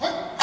は。